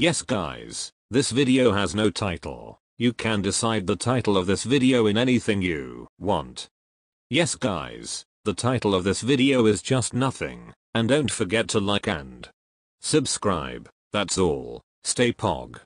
Yes guys, this video has no title. You can decide the title of this video in anything you want. Yes guys, the title of this video is just nothing, and don't forget to like and subscribe, that's all, stay pog.